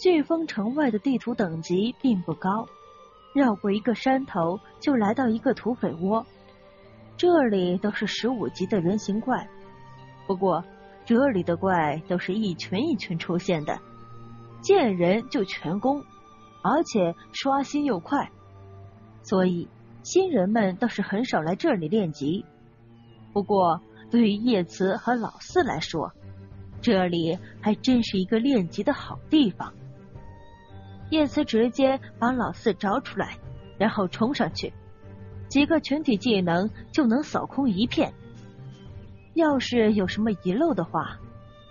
飓风城外的地图等级并不高，绕过一个山头就来到一个土匪窝。这里都是十五级的人形怪，不过这里的怪都是一群一群出现的，见人就全攻，而且刷新又快，所以新人们倒是很少来这里练级。不过对于叶慈和老四来说，这里还真是一个练级的好地方。叶慈直接把老四找出来，然后冲上去。几个全体技能就能扫空一片。要是有什么遗漏的话，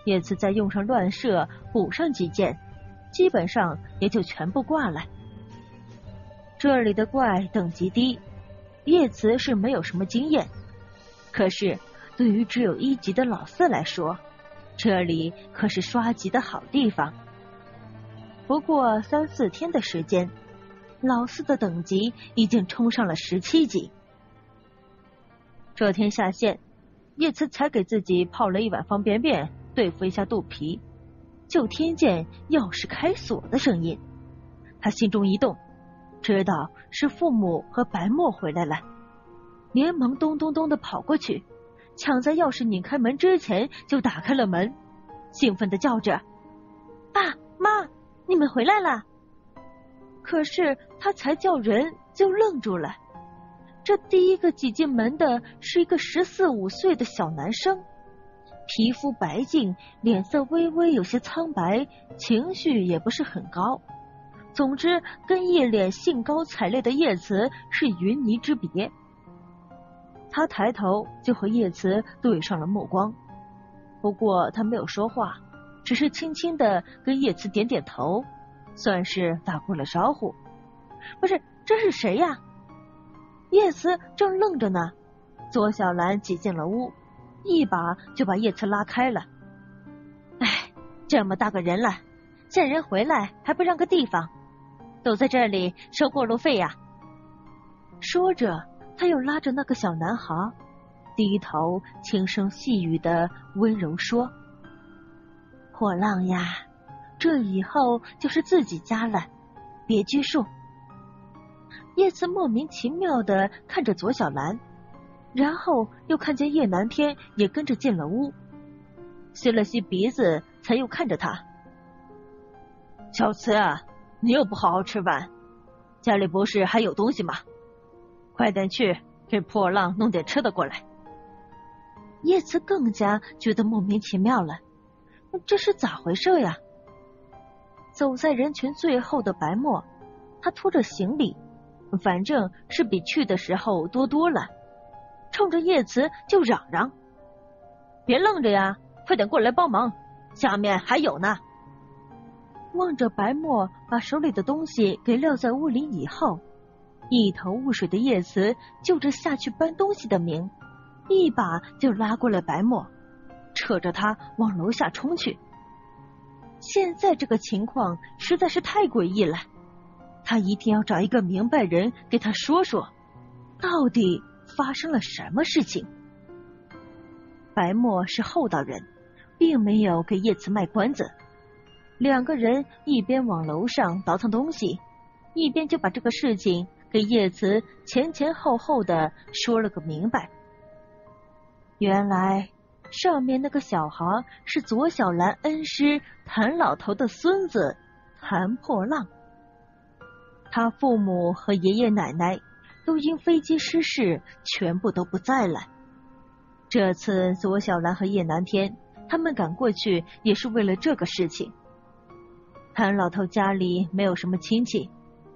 叶慈再用上乱射补上几件，基本上也就全部挂了。这里的怪等级低，叶慈是没有什么经验。可是对于只有一级的老四来说，这里可是刷级的好地方。不过三四天的时间。老四的等级已经冲上了十七级。这天下线，叶慈才给自己泡了一碗方便面，对付一下肚皮，就听见钥匙开锁的声音。他心中一动，知道是父母和白墨回来了，连忙咚咚咚的跑过去，抢在钥匙拧开门之前就打开了门，兴奋的叫着：“爸妈，你们回来了！”可是他才叫人就愣住了，这第一个挤进门的是一个十四五岁的小男生，皮肤白净，脸色微微有些苍白，情绪也不是很高。总之，跟一脸兴高采烈的叶慈是云泥之别。他抬头就和叶慈对上了目光，不过他没有说话，只是轻轻的跟叶慈点点头。算是打过了招呼，不是这是谁呀？叶慈正愣着呢，左小兰挤进了屋，一把就把叶慈拉开了。哎，这么大个人了，见人回来还不让个地方，都在这里收过路费呀！说着，他又拉着那个小男孩，低头轻声细语的温柔说：“破浪呀。”这以后就是自己家了，别拘束。叶慈莫名其妙的看着左小兰，然后又看见叶南天也跟着进了屋，吸了吸鼻子，才又看着他。小慈啊，你又不好好吃饭，家里不是还有东西吗？快点去给破浪弄点吃的过来。叶慈更加觉得莫名其妙了，这是咋回事呀？走在人群最后的白墨，他拖着行李，反正是比去的时候多多了。冲着叶慈就嚷嚷：“别愣着呀，快点过来帮忙，下面还有呢！”望着白墨把手里的东西给撂在屋里以后，一头雾水的叶慈就着下去搬东西的名，一把就拉过了白墨，扯着他往楼下冲去。现在这个情况实在是太诡异了，他一定要找一个明白人给他说说，到底发生了什么事情。白墨是厚道人，并没有给叶慈卖关子，两个人一边往楼上倒腾东西，一边就把这个事情给叶慈前前后后的说了个明白。原来。上面那个小孩是左小兰恩师谭老头的孙子谭破浪，他父母和爷爷奶奶都因飞机失事全部都不在了。这次左小兰和叶南天他们赶过去也是为了这个事情。谭老头家里没有什么亲戚，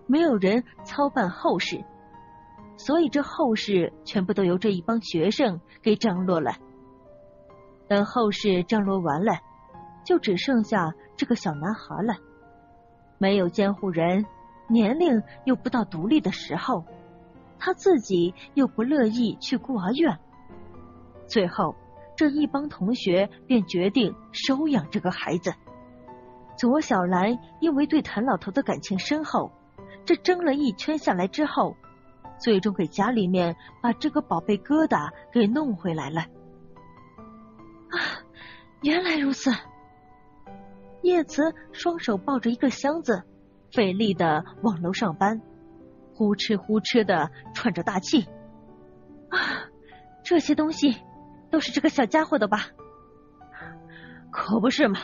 没有人操办后事，所以这后事全部都由这一帮学生给张罗了。等后事张罗完了，就只剩下这个小男孩了。没有监护人，年龄又不到独立的时候，他自己又不乐意去孤儿院。最后，这一帮同学便决定收养这个孩子。左小兰因为对谭老头的感情深厚，这争了一圈下来之后，最终给家里面把这个宝贝疙瘩给弄回来了。啊，原来如此。叶慈双手抱着一个箱子，费力的往楼上搬，呼哧呼哧的喘着大气。啊，这些东西都是这个小家伙的吧？可不是嘛。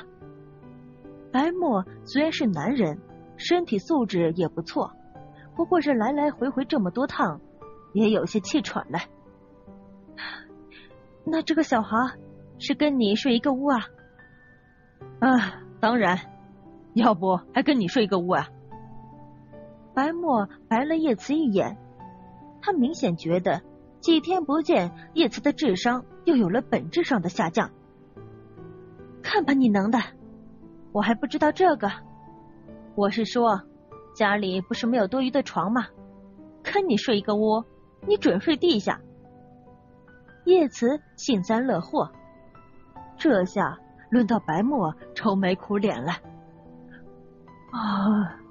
白墨虽然是男人，身体素质也不错，不过是来来回回这么多趟，也有些气喘了。那这个小孩是跟你睡一个屋啊？啊，当然，要不还跟你睡一个屋啊？白墨白了叶慈一眼，他明显觉得几天不见，叶慈的智商又有了本质上的下降。看把你能的，我还不知道这个。我是说，家里不是没有多余的床吗？跟你睡一个屋，你准睡地下。叶慈幸灾乐祸，这下。轮到白墨愁眉苦脸了。啊，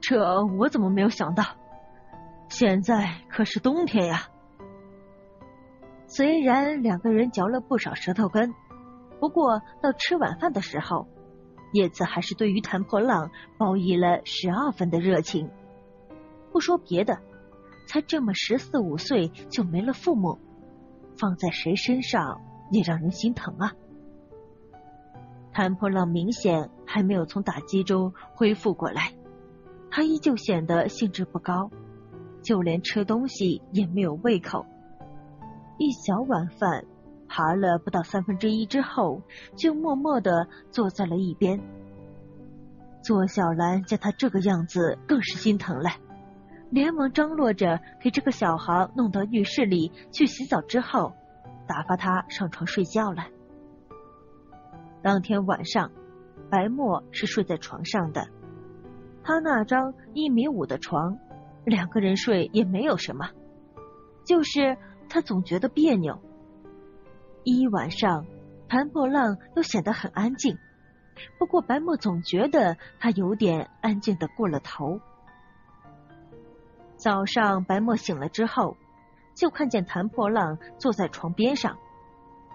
这我怎么没有想到？现在可是冬天呀！虽然两个人嚼了不少舌头根，不过到吃晚饭的时候，叶子还是对于谭破浪报以了十二分的热情。不说别的，才这么十四五岁就没了父母，放在谁身上也让人心疼啊！谭破浪明显还没有从打击中恢复过来，他依旧显得兴致不高，就连吃东西也没有胃口。一小碗饭扒了不到三分之一之后，就默默的坐在了一边。左小兰见他这个样子，更是心疼了，连忙张罗着给这个小孩弄到浴室里去洗澡，之后打发他上床睡觉了。当天晚上，白墨是睡在床上的。他那张一米五的床，两个人睡也没有什么，就是他总觉得别扭。一晚上，谭破浪都显得很安静，不过白墨总觉得他有点安静的过了头。早上，白墨醒了之后，就看见谭破浪坐在床边上。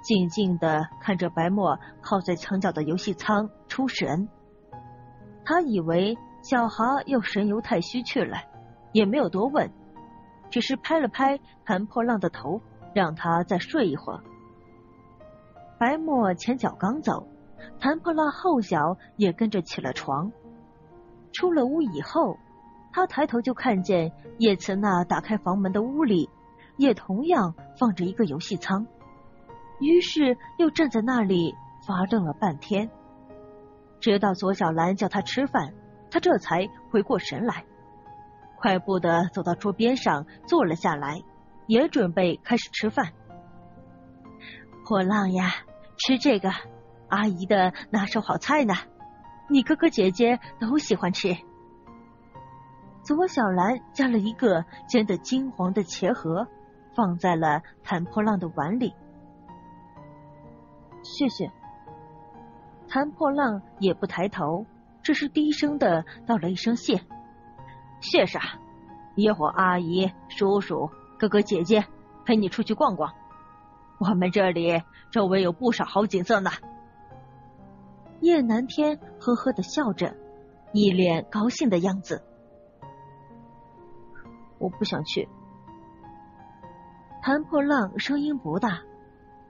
静静的看着白墨靠在墙角的游戏舱出神，他以为小孩又神游太虚去了，也没有多问，只是拍了拍谭破浪的头，让他再睡一会儿。白墨前脚刚走，谭破浪后脚也跟着起了床。出了屋以后，他抬头就看见叶慈那打开房门的屋里，也同样放着一个游戏舱。于是又站在那里发愣了半天，直到左小兰叫他吃饭，他这才回过神来，快步的走到桌边上坐了下来，也准备开始吃饭。破浪呀，吃这个，阿姨的拿手好菜呢，你哥哥姐姐都喜欢吃。左小兰夹了一个煎得金黄的茄盒，放在了谭破浪的碗里。谢谢。谭破浪也不抬头，只是低声的道了一声谢。谢啥？一会儿阿姨、叔叔、哥哥姐姐陪你出去逛逛。我们这里周围有不少好景色呢。叶南天呵呵的笑着，一脸高兴的样子。我不想去。谭破浪声音不大。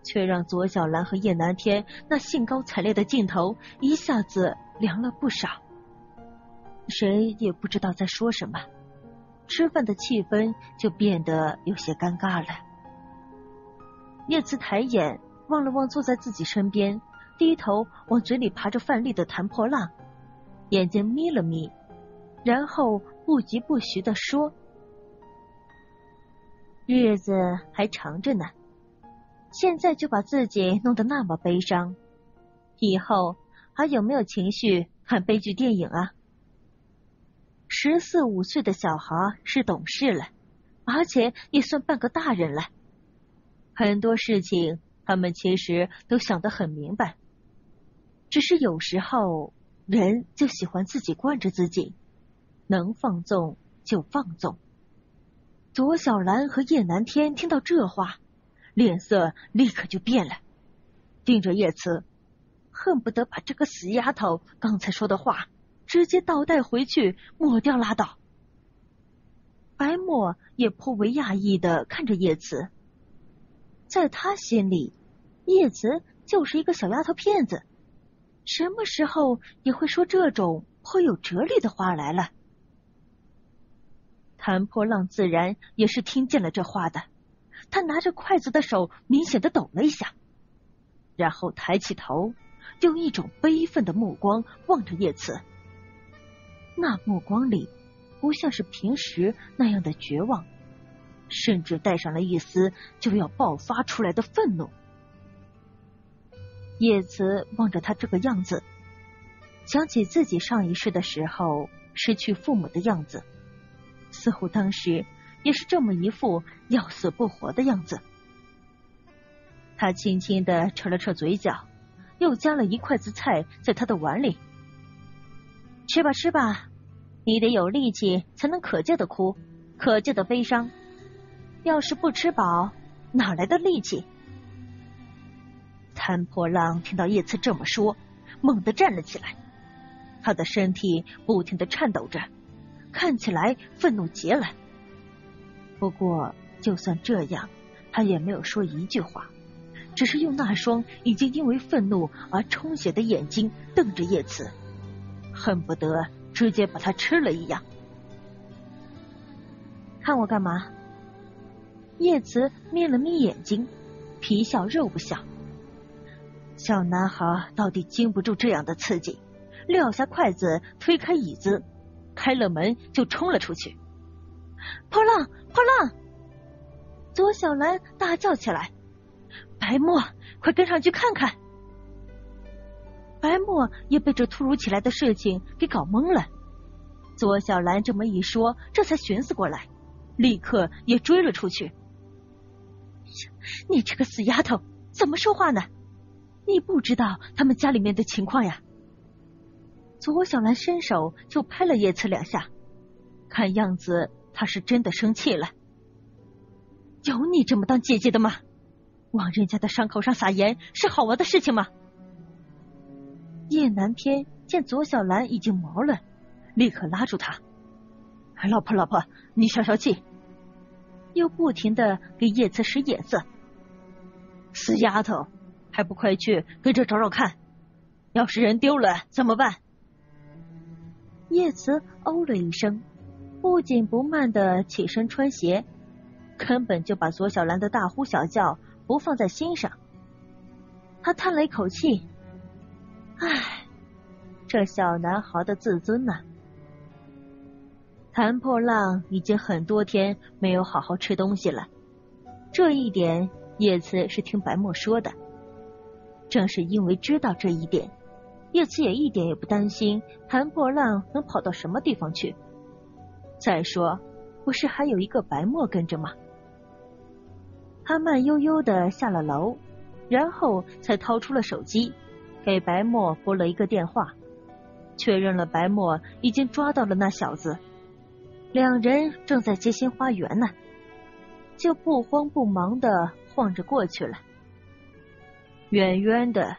却让左小兰和叶南天那兴高采烈的劲头一下子凉了不少，谁也不知道在说什么，吃饭的气氛就变得有些尴尬了。叶慈抬眼望了望坐在自己身边，低头往嘴里扒着饭粒的谭破浪，眼睛眯了眯，然后不疾不徐的说：“日子还长着呢。”现在就把自己弄得那么悲伤，以后还有没有情绪看悲剧电影啊？十四五岁的小孩是懂事了，而且也算半个大人了。很多事情他们其实都想得很明白，只是有时候人就喜欢自己惯着自己，能放纵就放纵。左小兰和叶南天听到这话。脸色立刻就变了，盯着叶慈，恨不得把这个死丫头刚才说的话直接倒带回去抹掉拉倒。白墨也颇为讶异的看着叶慈，在他心里，叶慈就是一个小丫头片子，什么时候也会说这种颇有哲理的话来了？谭破浪自然也是听见了这话的，他拿着筷子的手明显的抖了一下，然后抬起头，用一种悲愤的目光望着叶慈，那目光里不像是平时那样的绝望，甚至带上了一丝就要爆发出来的愤怒。叶慈望着他这个样子，想起自己上一世的时候失去父母的样子。似乎当时也是这么一副要死不活的样子。他轻轻的扯了扯嘴角，又夹了一筷子菜在他的碗里。吃吧吃吧，你得有力气才能可劲的哭，可劲的悲伤。要是不吃饱，哪来的力气？谭破浪听到叶慈这么说，猛地站了起来，他的身体不停的颤抖着。看起来愤怒极了，不过就算这样，他也没有说一句话，只是用那双已经因为愤怒而充血的眼睛瞪着叶慈，恨不得直接把他吃了一样。看我干嘛？叶慈眯了眯眼睛，皮笑肉不笑。小男孩到底经不住这样的刺激，撂下筷子，推开椅子。开了门就冲了出去，破浪破浪！左小兰大叫起来：“白墨，快跟上去看看！”白墨也被这突如其来的事情给搞懵了。左小兰这么一说，这才寻思过来，立刻也追了出去。你这个死丫头，怎么说话呢？你不知道他们家里面的情况呀？左小兰伸手就拍了叶慈两下，看样子他是真的生气了。有你这么当姐姐的吗？往人家的伤口上撒盐是好玩的事情吗？叶南天见左小兰已经毛了，立刻拉住她：“老婆，老婆，你消消气。”又不停的给叶慈使眼色：“死丫头，还不快去跟着找找看，要是人丢了怎么办？”叶慈哦了一声，不紧不慢的起身穿鞋，根本就把左小兰的大呼小叫不放在心上。他叹了一口气：“唉，这小男孩的自尊呐！”谭破浪已经很多天没有好好吃东西了，这一点叶慈是听白墨说的。正是因为知道这一点。叶慈也一点也不担心谭破浪能跑到什么地方去。再说，不是还有一个白墨跟着吗？他慢悠悠的下了楼，然后才掏出了手机，给白墨拨了一个电话，确认了白墨已经抓到了那小子，两人正在街心花园呢，就不慌不忙的晃着过去了。远远的。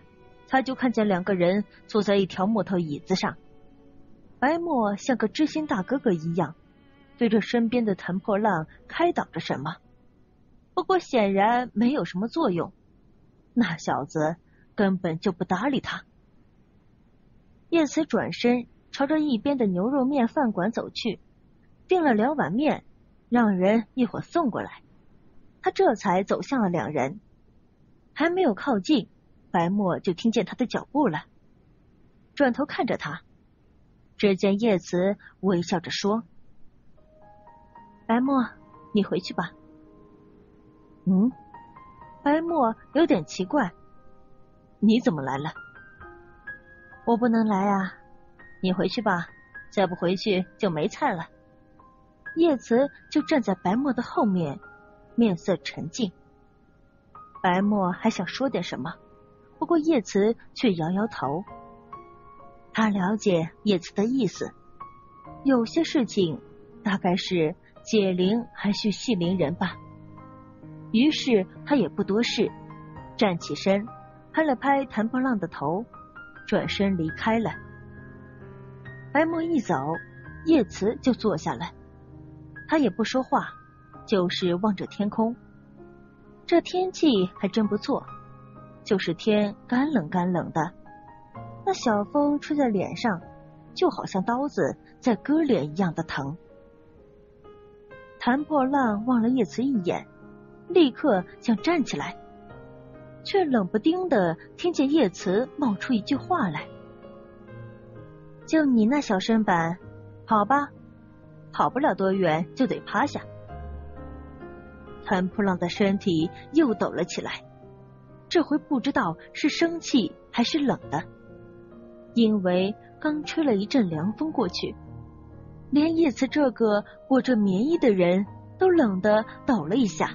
他就看见两个人坐在一条木头椅子上，白墨像个知心大哥哥一样，对着身边的谭破浪开导着什么，不过显然没有什么作用。那小子根本就不搭理他。叶慈转身朝着一边的牛肉面饭馆走去，订了两碗面，让人一会儿送过来。他这才走向了两人，还没有靠近。白墨就听见他的脚步了，转头看着他，只见叶慈微笑着说：“白墨，你回去吧。”嗯，白墨有点奇怪：“你怎么来了？”“我不能来啊，你回去吧，再不回去就没菜了。”叶慈就站在白墨的后面，面色沉静。白墨还想说点什么。不过叶慈却摇摇头，他了解叶慈的意思，有些事情大概是解铃还需系铃人吧。于是他也不多事，站起身，拍了拍谭波浪的头，转身离开了。白墨一走，叶慈就坐下来，他也不说话，就是望着天空。这天气还真不错，就是天干冷干冷的，那小风吹在脸上，就好像刀子在割脸一样的疼。谭破浪望了叶慈一眼，立刻想站起来，却冷不丁的听见叶慈冒出一句话来。就你那小身板，跑吧，跑不了多远就得趴下。谭破浪的身体又抖了起来，这回不知道是生气还是冷的，因为刚吹了一阵凉风过去，连叶慈这个裹着棉衣的人都冷得抖了一下，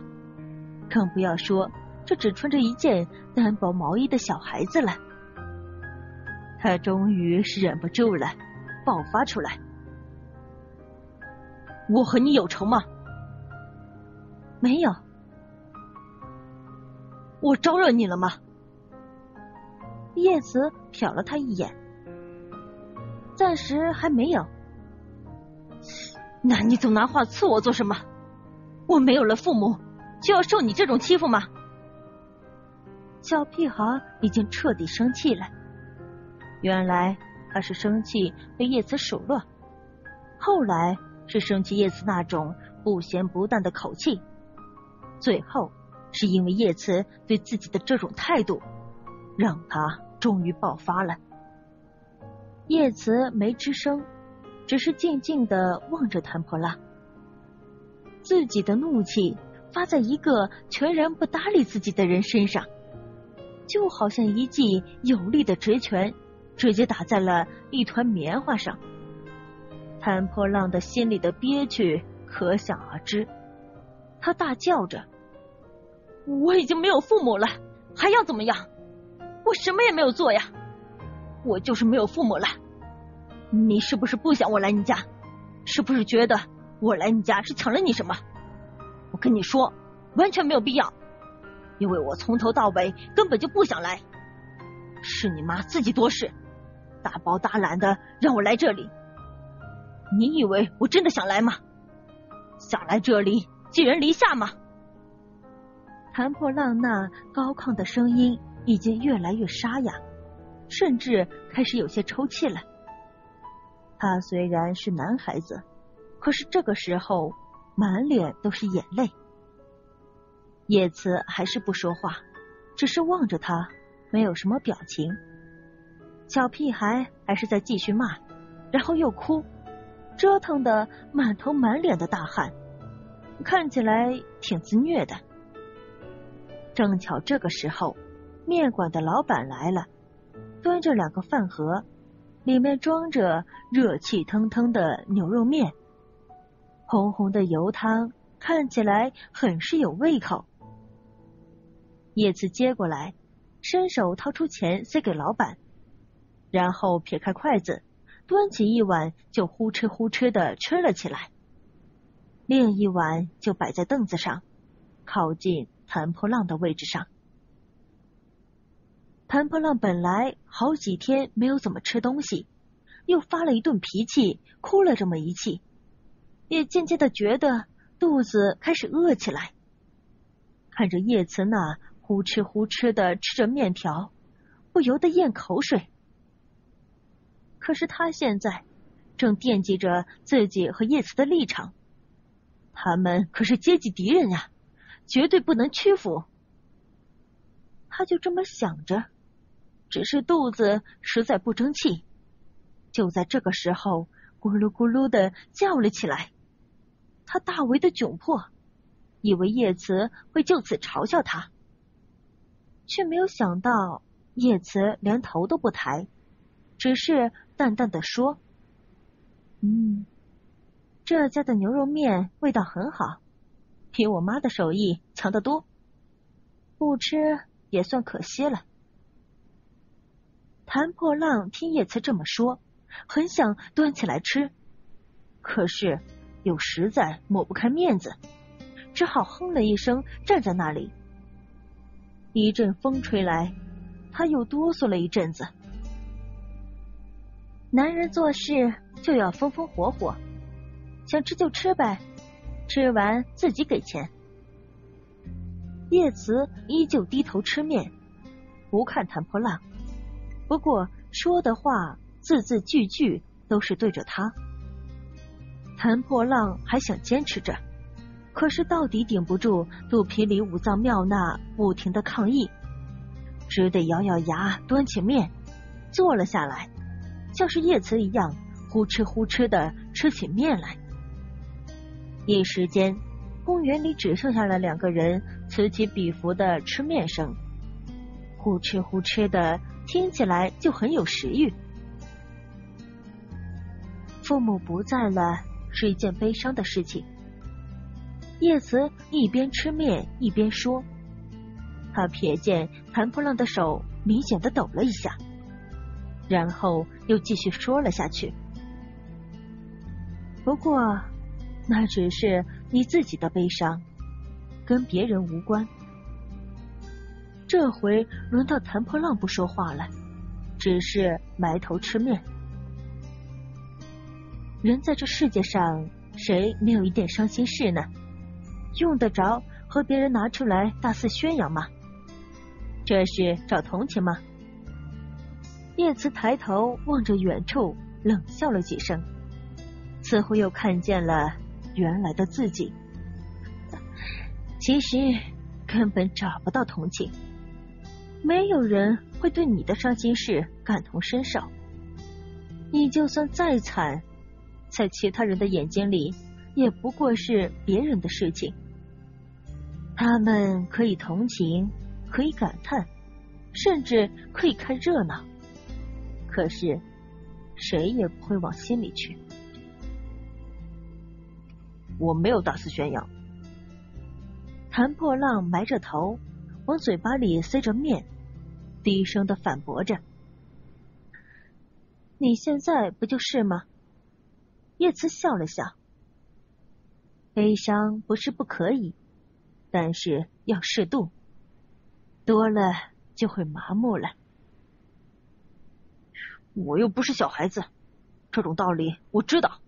更不要说这只穿着一件单薄毛衣的小孩子了。他终于是忍不住了，爆发出来：“我和你有仇吗？没有。我招惹你了吗？”叶慈瞟了他一眼，暂时还没有。那你总拿话刺我做什么？我没有了父母，就要受你这种欺负吗？小屁孩已经彻底生气了。原来他是生气被叶慈数落，后来是生气叶慈那种不咸不淡的口气，最后是因为叶慈对自己的这种态度，让他终于爆发了。叶慈没吱声，只是静静的望着谭破浪，自己的怒气发在一个全然不搭理自己的人身上，就好像一记有力的直拳。直接打在了一团棉花上，谭破浪的心里的憋屈可想而知。他大叫着：“我已经没有父母了，还要怎么样？我什么也没有做呀！我就是没有父母了。你是不是不想我来你家？是不是觉得我来你家是抢了你什么？我跟你说，完全没有必要，因为我从头到尾根本就不想来，是你妈自己多事。”大包大揽的让我来这里，你以为我真的想来吗？想来这里寄人篱下吗？谭破浪那高亢的声音已经越来越沙哑，甚至开始有些抽泣了。他虽然是男孩子，可是这个时候满脸都是眼泪。叶慈还是不说话，只是望着他，没有什么表情。小屁孩还是在继续骂，然后又哭，折腾的满头满脸的大汗，看起来挺自虐的。正巧这个时候，面馆的老板来了，端着两个饭盒，里面装着热气腾腾的牛肉面，红红的油汤看起来很是有胃口。叶子接过来，伸手掏出钱塞给老板。然后撇开筷子，端起一碗就呼哧呼哧的吃了起来。另一碗就摆在凳子上，靠近谭破浪的位置上。谭破浪本来好几天没有怎么吃东西，又发了一顿脾气，哭了这么一气，也渐渐的觉得肚子开始饿起来。看着叶慈那呼哧呼哧的吃着面条，不由得咽口水。可是他现在正惦记着自己和叶慈的立场，他们可是阶级敌人呀，绝对不能屈服。他就这么想着，只是肚子实在不争气。就在这个时候，咕噜咕噜的叫了起来。他大为的窘迫，以为叶慈会就此嘲笑他，却没有想到叶慈连头都不抬。只是淡淡的说：“嗯，这家的牛肉面味道很好，比我妈的手艺强得多。不吃也算可惜了。”谭破浪听叶慈这么说，很想端起来吃，可是又实在抹不开面子，只好哼了一声，站在那里。一阵风吹来，他又哆嗦了一阵子。男人做事就要风风火火，想吃就吃呗，吃完自己给钱。叶慈依旧低头吃面，不看谭破浪，不过说的话字字句句都是对着他。谭破浪还想坚持着，可是到底顶不住肚皮里五脏庙那不停的抗议，只得咬咬牙，端起面坐了下来，像是叶慈一样呼哧呼哧的吃起面来。一时间，公园里只剩下了两个人此起彼伏的吃面声，呼哧呼哧的，听起来就很有食欲。父母不在了。是一件悲伤的事情。叶慈一边吃面一边说，他瞥见谭破浪的手明显的抖了一下，然后又继续说了下去。不过，那只是你自己的悲伤，跟别人无关。这回轮到残破浪不说话了，只是埋头吃面。人在这世界上，谁没有一点伤心事呢？用得着和别人拿出来大肆宣扬吗？这是找同情吗？叶慈抬头望着远处，冷笑了几声，似乎又看见了原来的自己。其实根本找不到同情，没有人会对你的伤心事感同身受。你就算再惨。在其他人的眼睛里，也不过是别人的事情。他们可以同情，可以感叹，甚至可以看热闹。可是，谁也不会往心里去。我没有大肆宣扬。谭破浪埋着头，往嘴巴里塞着面，低声的反驳着：“你现在不就是吗？”叶慈笑了笑，悲伤不是不可以，但是要适度，多了就会麻木了。我又不是小孩子，这种道理我知道。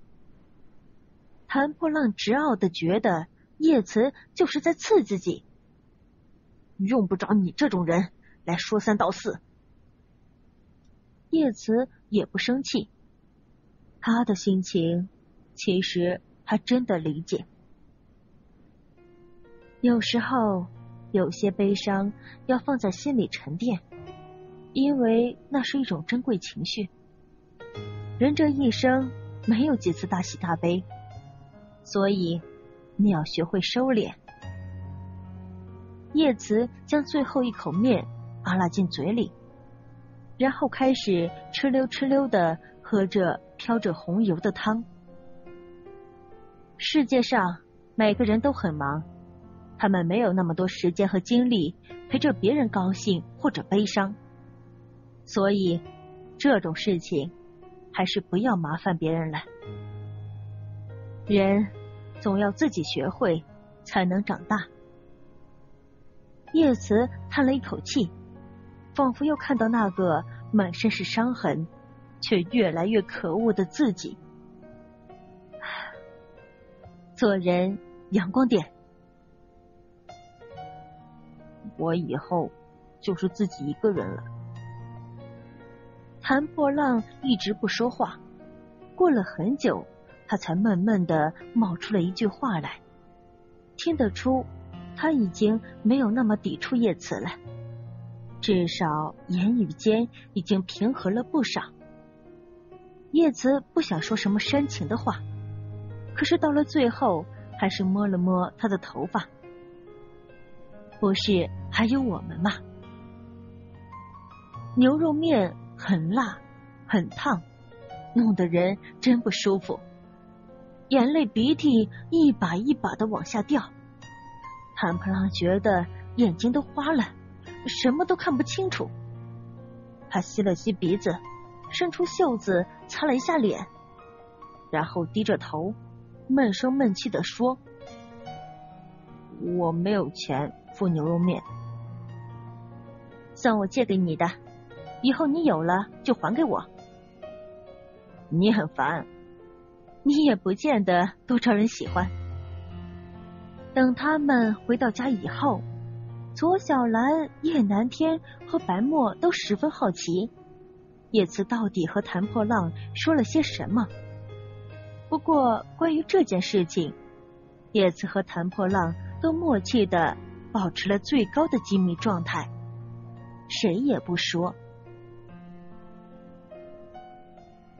谭破浪直傲的觉得叶慈就是在刺自己，用不着你这种人来说三道四。叶慈也不生气。他的心情，其实他真的理解。有时候，有些悲伤要放在心里沉淀，因为那是一种珍贵情绪。人这一生没有几次大喜大悲，所以你要学会收敛。叶慈将最后一口面扒拉进嘴里，然后开始哧溜哧溜的喝着。飘着红油的汤。世界上每个人都很忙，他们没有那么多时间和精力陪着别人高兴或者悲伤，所以这种事情还是不要麻烦别人了。人总要自己学会，才能长大。叶慈叹了一口气，仿佛又看到那个满身是伤痕。却越来越可恶的自己，做人阳光点。我以后就是自己一个人了。谭破浪一直不说话，过了很久，他才闷闷的冒出了一句话来，听得出他已经没有那么抵触叶慈了，至少言语间已经平和了不少。叶子不想说什么煽情的话，可是到了最后，还是摸了摸他的头发。不是还有我们吗？牛肉面很辣，很烫，弄得人真不舒服，眼泪鼻涕一把一把的往下掉。潘普朗觉得眼睛都花了，什么都看不清楚。他吸了吸鼻子。伸出袖子擦了一下脸，然后低着头，闷声闷气的说：“我没有钱付牛肉面，算我借给你的，以后你有了就还给我。”你很烦，你也不见得多招人喜欢。等他们回到家以后，左小兰、叶南天和白墨都十分好奇，叶慈到底和谭破浪说了些什么。不过关于这件事情，叶慈和谭破浪都默契的保持了最高的机密状态，谁也不说。